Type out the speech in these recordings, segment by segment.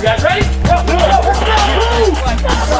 You guys ready? Go, go, go, go, go.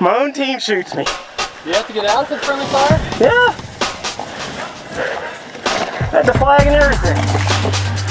My own team shoots me. You have to get out of the friendly fire? Yeah. Had the flag and everything.